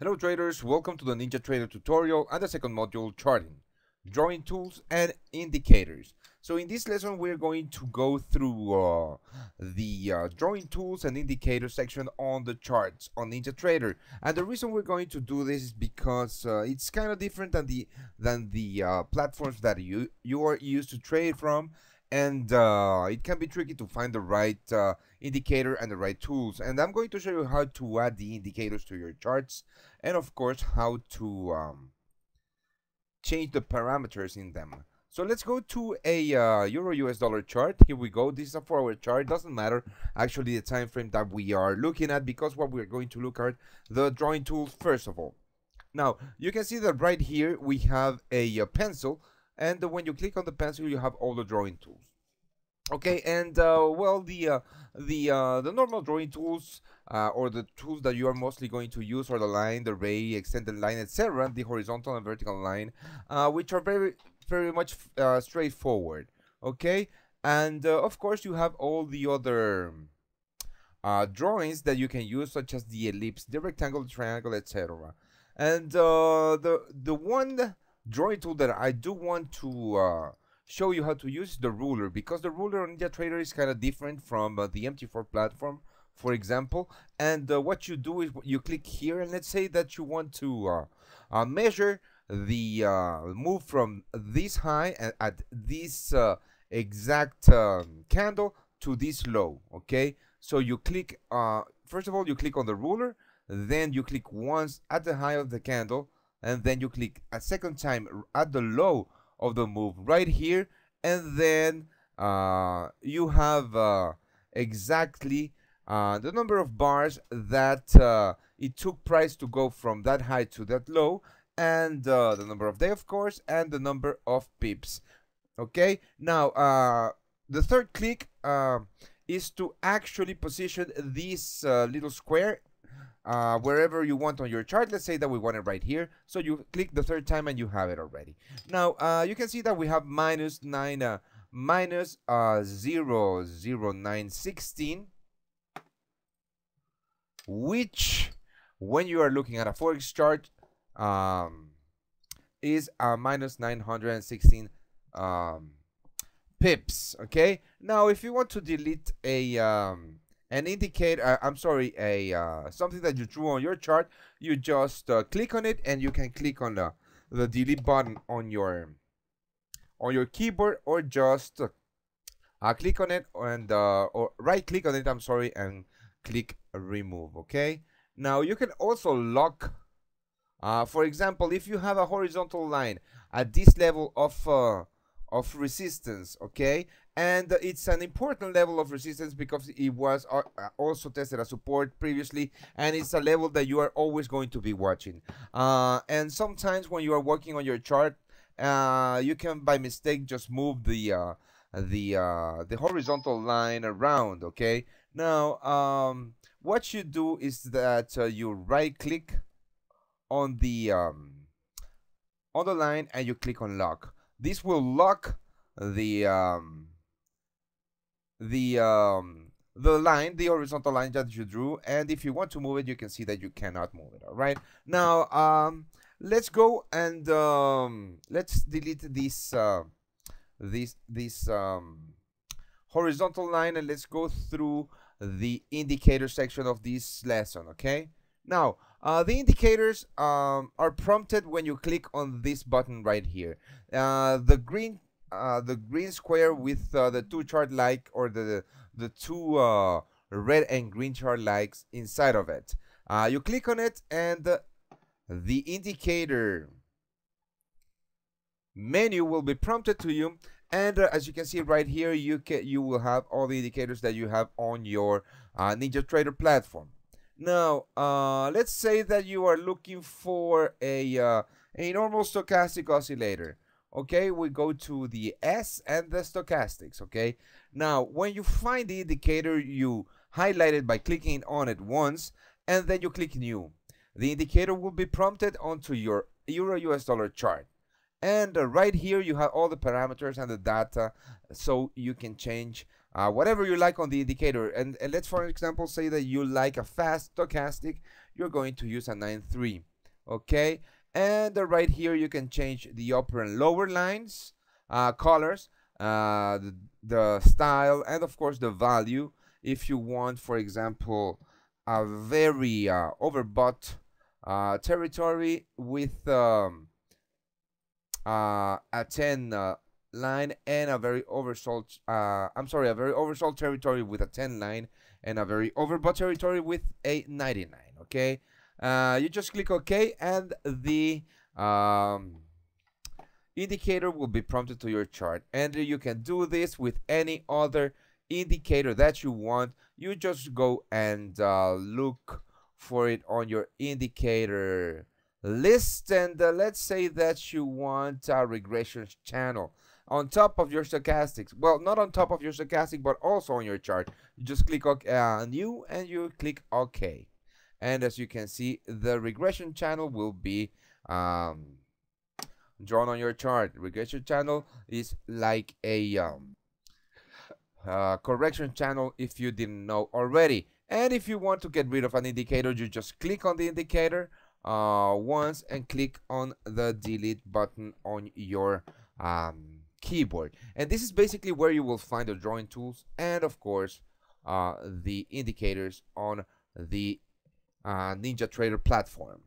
Hello traders, welcome to the Ninja Trader tutorial and the second module charting, drawing tools and indicators. So in this lesson we're going to go through uh, the uh, drawing tools and indicators section on the charts on Ninja Trader. And the reason we're going to do this is because uh, it's kind of different than the than the uh, platforms that you you are used to trade from and uh, it can be tricky to find the right uh, indicator and the right tools. And I'm going to show you how to add the indicators to your charts and of course how to um, change the parameters in them. So let's go to a uh, euro US dollar chart. Here we go. This is a four-hour chart. Doesn't matter actually the time frame that we are looking at because what we're going to look at the drawing tools first of all. Now you can see that right here we have a, a pencil and when you click on the pencil you have all the drawing tools. Okay and uh, well the uh, the uh, the normal drawing tools uh, or the tools that you are mostly going to use are the line the ray extended line etc the horizontal and vertical line uh, which are very very much uh, straightforward. Okay and of course you have all the other drawings that you can use such as the ellipse the rectangle the triangle etc and the the one drawing tool that I do want to uh, show you how to use the ruler because the ruler on Ninja Trader is kind of different from uh, the MT4 platform for example. And uh, what you do is you click here and let's say that you want to uh, uh, measure the uh, move from this high at, at this exact um, candle to this low okay? So you click first of all you click on the ruler then you click once at the high of the candle and then you click a second time at the low of the move right here and then uh, you have uh, exactly uh, the number of bars that uh, it took price to go from that high to that low and uh, the number of day of course and the number of pips. Okay? Now uh, the third click is to actually position this little square uh, wherever you want on your chart. Let's say that we want it right here. So you click the third time and you have it already. Now, uh, you can see that we have minus 9, uh, minus, uh, 0, 0, 9, 16, which when you are looking at a Forex chart um, is a minus 916 um, pips. Okay. Now, if you want to delete a um, and indicate uh, I'm sorry a uh, something that you drew on your chart you just uh, click on it and you can click on the, the delete button on your on your keyboard or just uh, click on it and uh, or right click on it I'm sorry and click remove okay? Now you can also lock uh, for example if you have a horizontal line at this level of of resistance okay and it's an important level of resistance because it was uh, uh, also tested as support previously and it's a level that you are always going to be watching. Uh, and sometimes when you are working on your chart uh, you can by mistake just move the uh, the uh, the horizontal line around okay? Now um, what you do is that you right click on the um, on the line and you click on lock. This will lock the um, the um, the line, the horizontal line that you drew, and if you want to move it, you can see that you cannot move it. All right. Now, um, let's go and um, let's delete this uh, this this um, horizontal line, and let's go through the indicator section of this lesson. Okay. Now, uh, the indicators um, are prompted when you click on this button right here. Uh, the green uh, the green square with uh, the two chart like or the the two uh, red and green chart likes inside of it. Uh, you click on it and the indicator menu will be prompted to you and uh, as you can see right here you can you will have all the indicators that you have on your ninja trader platform now, let's say that you are looking for a, a normal stochastic oscillator. Okay, we go to the S and the stochastics. Okay, now when you find the indicator, you highlight it by clicking on it once and then you click new. The indicator will be prompted onto your Euro US dollar chart. And uh, right here you have all the parameters and the data so you can change uh, whatever you like on the indicator. And, and let's, for example, say that you like a fast stochastic, you're going to use a 9.3, okay? And right here, you can change the upper and lower lines, uh, colors, uh, the, the style, and of course the value. If you want, for example, a very uh, overbought uh, territory with um, uh, a 10 uh, line and a very oversold I'm sorry a very oversold territory with a 10 line and a very overbought territory with a 99 okay uh, you just click OK and the um, indicator will be prompted to your chart. And you can do this with any other indicator that you want. You just go and uh, look for it on your indicator list. And uh, let's say that you want a regression channel on top of your stochastics. Well not on top of your stochastic but also on your chart. You just click OK, uh, new and you click OK and as you can see the regression channel will be um, drawn on your chart. Regression channel is like a um, uh, correction channel if you didn't know already. And if you want to get rid of an indicator you just click on the indicator uh, once and click on the delete button on your um, keyboard. And this is basically where you will find the drawing tools and of course uh, the indicators on the uh, NinjaTrader platform